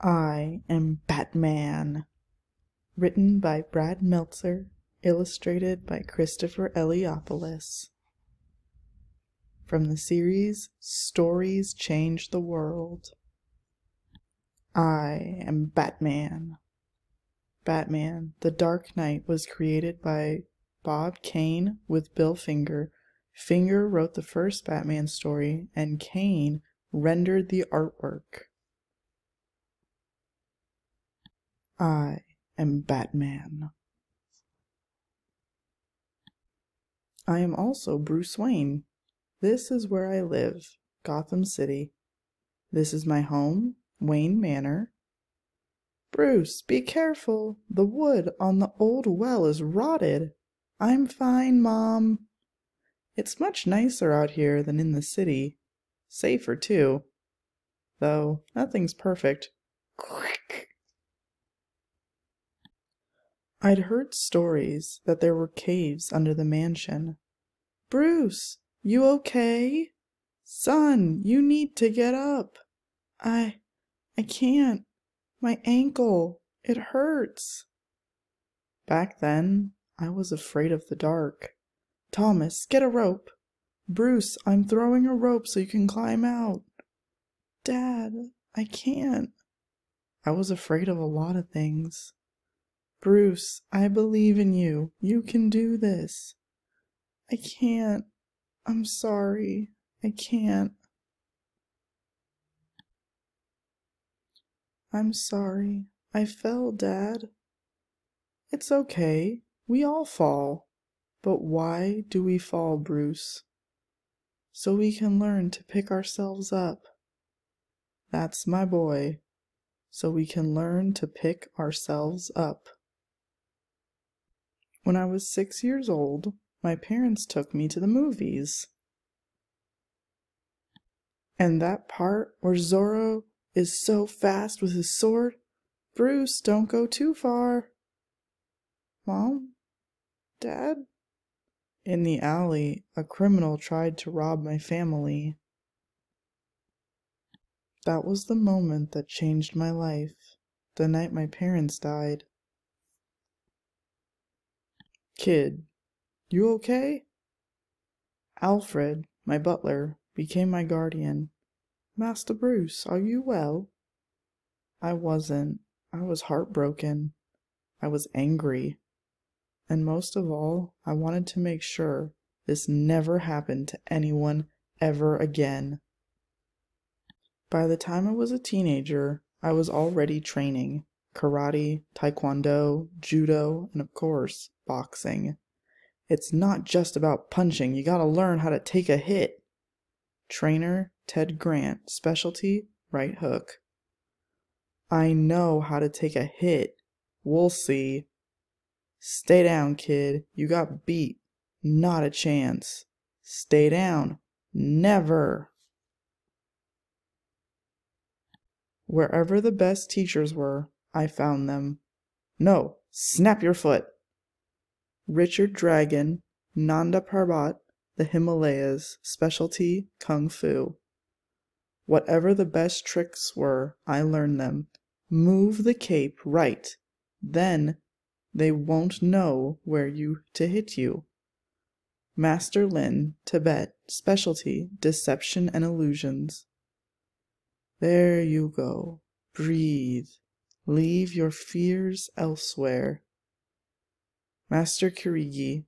I am Batman. Written by Brad Meltzer, illustrated by Christopher Eliopoulos. From the series Stories Change the World. I am Batman. Batman The Dark Knight was created by Bob Kane with Bill Finger. Finger wrote the first Batman story, and Kane rendered the artwork. I am Batman. I am also Bruce Wayne. This is where I live, Gotham City. This is my home, Wayne Manor. Bruce, be careful. The wood on the old well is rotted. I'm fine, Mom. It's much nicer out here than in the city. Safer, too. Though nothing's perfect. I'd heard stories that there were caves under the mansion. Bruce, you okay? Son, you need to get up. I. I can't. My ankle. It hurts. Back then, I was afraid of the dark. Thomas, get a rope. Bruce, I'm throwing a rope so you can climb out. Dad, I can't. I was afraid of a lot of things. Bruce, I believe in you. You can do this. I can't. I'm sorry. I can't. I'm sorry. I fell, Dad. It's okay. We all fall. But why do we fall, Bruce? So we can learn to pick ourselves up. That's my boy. So we can learn to pick ourselves up. When I was six years old, my parents took me to the movies. And that part where Zorro is so fast with his sword, Bruce, don't go too far. Mom? Dad? In the alley, a criminal tried to rob my family. That was the moment that changed my life, the night my parents died. Kid, you okay? Alfred, my butler, became my guardian. Master Bruce, are you well? I wasn't. I was heartbroken. I was angry. And most of all, I wanted to make sure this never happened to anyone ever again. By the time I was a teenager, I was already training karate, taekwondo, judo, and of course, boxing. It's not just about punching, you gotta learn how to take a hit. Trainer Ted Grant, specialty right hook. I know how to take a hit. We'll see. Stay down, kid. You got beat. Not a chance. Stay down. Never. Wherever the best teachers were, I found them. No, snap your foot. Richard Dragon, Nanda Parbat, the Himalayas, specialty Kung Fu. Whatever the best tricks were, I learned them. Move the cape right. Then they won't know where you to hit you. Master Lin, Tibet, specialty Deception and Illusions. There you go. Breathe. Leave your fears elsewhere. Master Kirigi,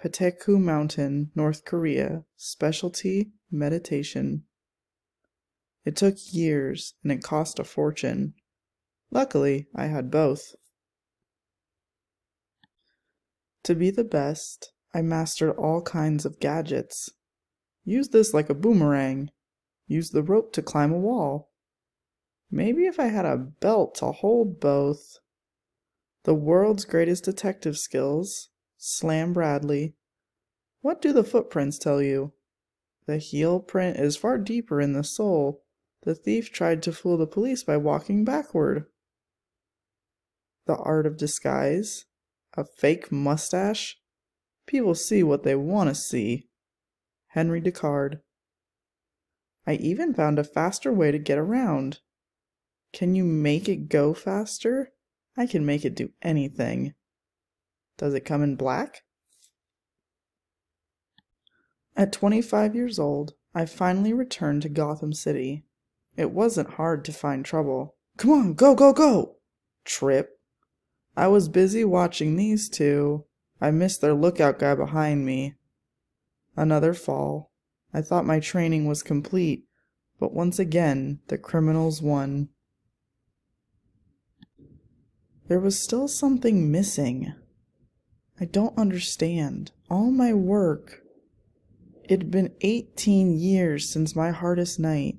Pateku Mountain, North Korea, specialty meditation. It took years and it cost a fortune. Luckily, I had both. To be the best, I mastered all kinds of gadgets. Use this like a boomerang. Use the rope to climb a wall. Maybe if I had a belt to hold both. The world's greatest detective skills. Slam Bradley. What do the footprints tell you? The heel print is far deeper in the sole. The thief tried to fool the police by walking backward. The art of disguise. A fake mustache. People see what they want to see. Henry Ducard. I even found a faster way to get around. Can you make it go faster? I can make it do anything. Does it come in black? At 25 years old, I finally returned to Gotham City. It wasn't hard to find trouble. Come on, go, go, go! Trip. I was busy watching these two. I missed their lookout guy behind me. Another fall. I thought my training was complete, but once again the criminals won. There was still something missing. I don't understand. All my work. It had been 18 years since my hardest night.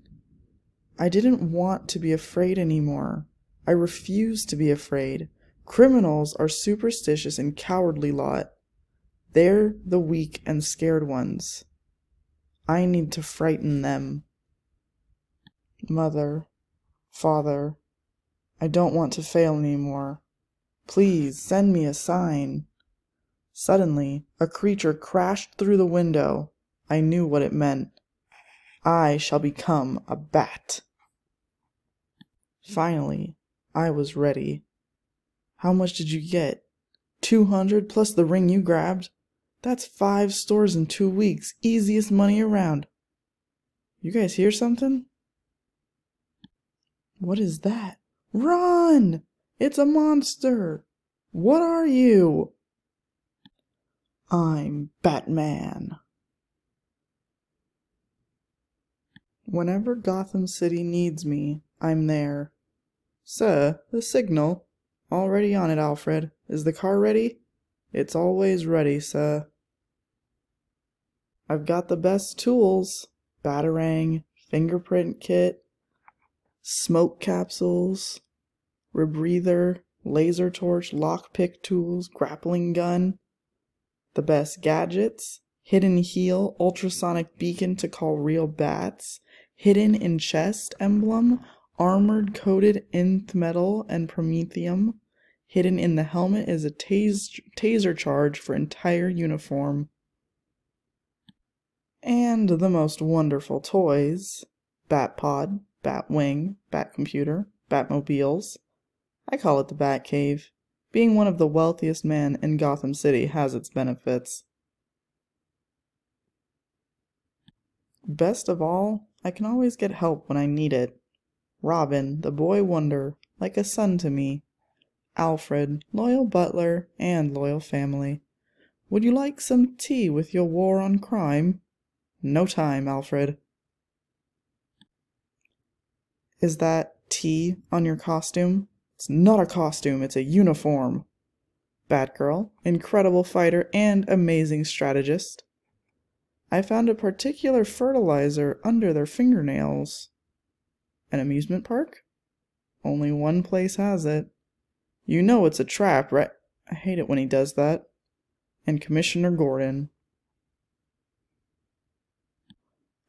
I didn't want to be afraid anymore. I refused to be afraid. Criminals are superstitious and cowardly lot. They're the weak and scared ones. I need to frighten them. Mother, Father, I don't want to fail any more. Please send me a sign. Suddenly, a creature crashed through the window. I knew what it meant. I shall become a bat. Finally, I was ready. How much did you get? Two hundred plus the ring you grabbed? That's five stores in two weeks. Easiest money around. You guys hear something? What is that? Run! It's a monster! What are you? I'm Batman. Whenever Gotham City needs me, I'm there. Sir, the signal. Already on it, Alfred. Is the car ready? It's always ready, sir. I've got the best tools. Batarang, fingerprint kit, smoke capsules, rebreather, laser torch, lockpick tools, grappling gun. The best gadgets, hidden heel, ultrasonic beacon to call real bats, hidden in chest emblem, armored coated nth metal and promethium. Hidden in the helmet is a tas taser charge for entire uniform. And the most wonderful toys, Batpod, Batwing, Batcomputer, Batmobiles, I call it the Batcave. Being one of the wealthiest men in Gotham City has its benefits. Best of all, I can always get help when I need it. Robin, the boy wonder, like a son to me. Alfred, loyal butler and loyal family. Would you like some tea with your war on crime? No time, Alfred. Is that tea on your costume? It's not a costume, it's a uniform. Batgirl, incredible fighter and amazing strategist. I found a particular fertilizer under their fingernails. An amusement park? Only one place has it. You know it's a trap, right? I hate it when he does that. And Commissioner Gordon.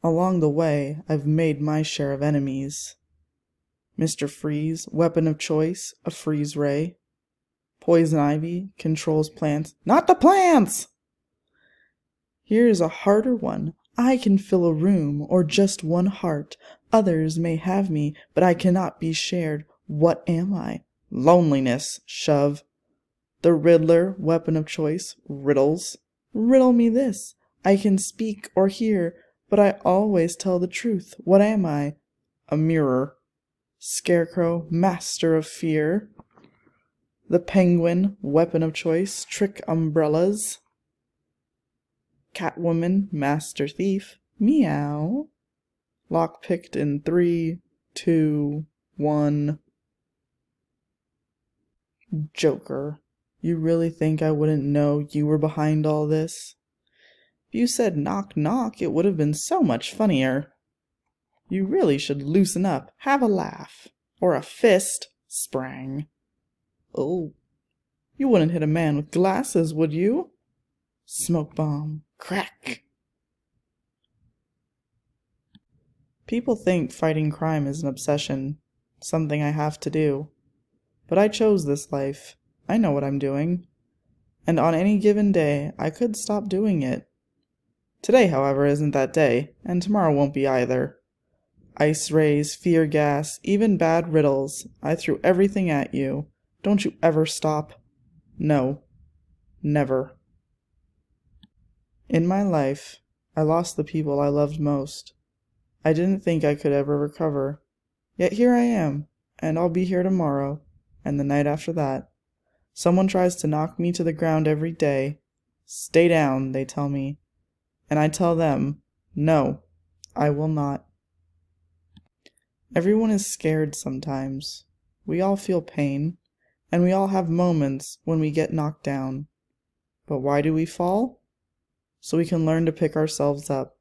Along the way, I've made my share of enemies. Mr. Freeze, weapon of choice, a freeze ray. Poison Ivy controls plants. Not the plants! Here's a harder one. I can fill a room or just one heart. Others may have me, but I cannot be shared. What am I? Loneliness, shove. The Riddler, weapon of choice, riddles. Riddle me this. I can speak or hear, but I always tell the truth. What am I? A mirror. Scarecrow, master of fear. The Penguin, weapon of choice, trick umbrellas. Catwoman, master thief, meow. Lockpicked in three, two, one. Joker, you really think I wouldn't know you were behind all this? If you said knock knock, it would have been so much funnier. You really should loosen up, have a laugh, or a fist sprang. Oh, you wouldn't hit a man with glasses, would you? Smoke bomb, crack. People think fighting crime is an obsession, something I have to do. But I chose this life. I know what I'm doing. And on any given day, I could stop doing it. Today, however, isn't that day, and tomorrow won't be either. Ice rays, fear gas, even bad riddles. I threw everything at you. Don't you ever stop. No. Never. In my life, I lost the people I loved most. I didn't think I could ever recover. Yet here I am, and I'll be here tomorrow, and the night after that. Someone tries to knock me to the ground every day. Stay down, they tell me. And I tell them, no, I will not. Everyone is scared sometimes. We all feel pain, and we all have moments when we get knocked down. But why do we fall? So we can learn to pick ourselves up.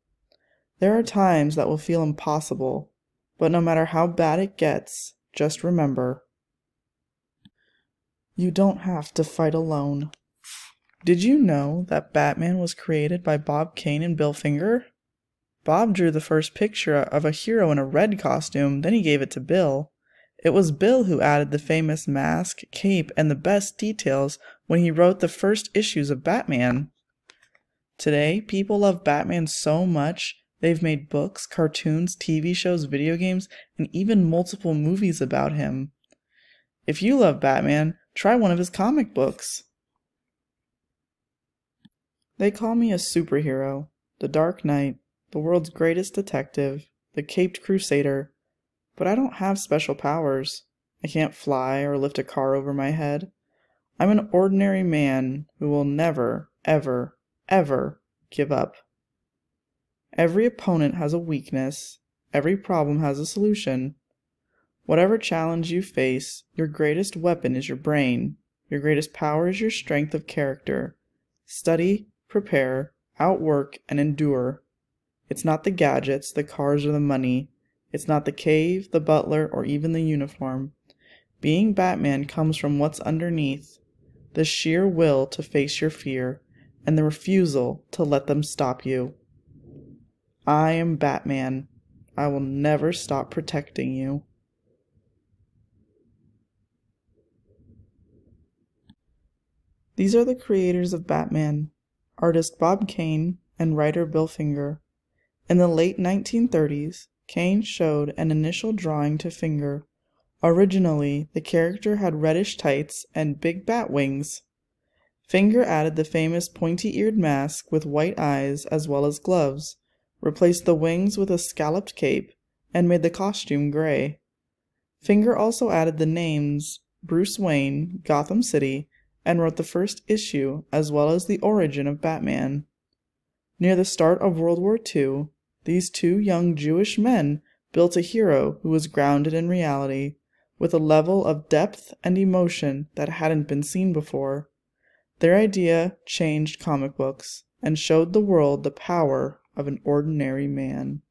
There are times that will feel impossible, but no matter how bad it gets, just remember you don't have to fight alone. Did you know that Batman was created by Bob Kane and Bill Finger? Bob drew the first picture of a hero in a red costume, then he gave it to Bill. It was Bill who added the famous mask, cape, and the best details when he wrote the first issues of Batman. Today, people love Batman so much they've made books, cartoons, TV shows, video games, and even multiple movies about him. If you love Batman, Try one of his comic books. They call me a superhero, the Dark Knight, the world's greatest detective, the caped crusader, but I don't have special powers. I can't fly or lift a car over my head. I'm an ordinary man who will never, ever, ever give up. Every opponent has a weakness, every problem has a solution. Whatever challenge you face, your greatest weapon is your brain. Your greatest power is your strength of character. Study, prepare, outwork, and endure. It's not the gadgets, the cars, or the money. It's not the cave, the butler, or even the uniform. Being Batman comes from what's underneath the sheer will to face your fear, and the refusal to let them stop you. I am Batman. I will never stop protecting you. These are the creators of Batman, artist Bob Kane and writer Bill Finger. In the late 1930s, Kane showed an initial drawing to Finger. Originally, the character had reddish tights and big bat wings. Finger added the famous pointy eared mask with white eyes as well as gloves, replaced the wings with a scalloped cape, and made the costume gray. Finger also added the names Bruce Wayne, Gotham City, and wrote the first issue as well as the origin of Batman. Near the start of World War II, these two young Jewish men built a hero who was grounded in reality, with a level of depth and emotion that hadn't been seen before. Their idea changed comic books and showed the world the power of an ordinary man.